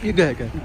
Go ahead,